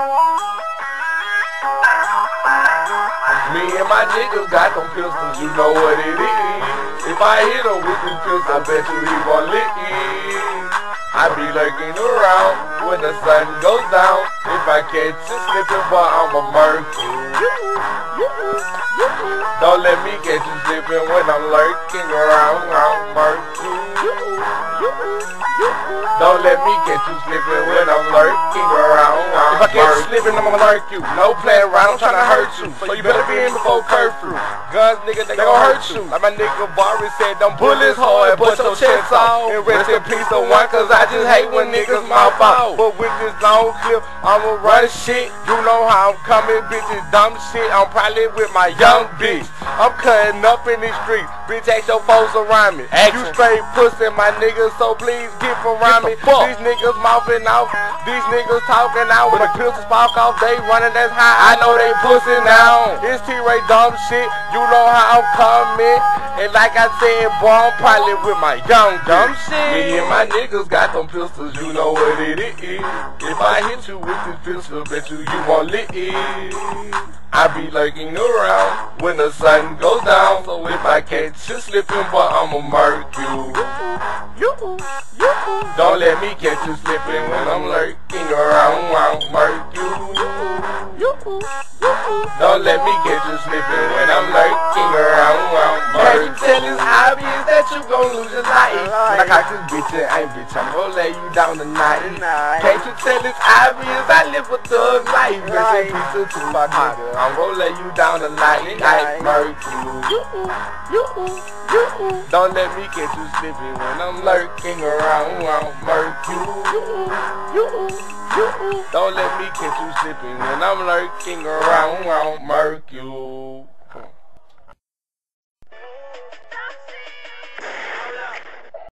Me and my niggas got them pistols, you know what it is. If I hit him with them pistols, I bet you he gon' lick it. I be lurking around when the sun goes down. If I catch you slipping, boy, I'ma. Don't let me catch you slipping when I'm lurking around. I'll murk. Don't let me catch you slipping when I'm lurking around. If I catch you slipping, I'm gonna murk you. No playing around, I'm tryna hurt you. So you better be in before curfew. Guns, nigga, they gon' hurt you. Like my nigga Barry said, them bullets hard, but your chest off. And rest in peace to one, cause I just hate when niggas mouth out. But with this long clip, I'ma run shit. You know how I'm coming, bitches dumb shit. I'm probably with my young bitch. I'm cutting up in these streets. Bitch, ask your folks around me. You straight pussy, my niggas, so please get from around me. These niggas mouthing off, these niggas talking out. The pistols spark off, they running as high. I know they pussy now. It's T-Ray dumb shit. You know how I'm coming. And like I said, boy, I'm probably with my young dumb shit. Me and my niggas got them pistols, you know what it is. If I hit you with this pistol, bet you you won't it. I be lurking around when the sun goes down. So if I catch you slipping, boy, I'ma murk you. Don't let me catch you slipping when I'm lurking around. Don't let me catch you slipping when I'm lurking around. You murk tell it's obvious that you gon' lose your life? Like I this bitch, I ain't bitch, I'm gon' lay you down tonight. Can't you tell it's obvious I live a thug life? Rest in peace to my nigga. I'm gon' lay you down tonight. I murk you. you, Don't let me catch you slipping when I'm lurking around. I'll murk you. Don't let me catch you slipping when I'm lurking around. I'll you.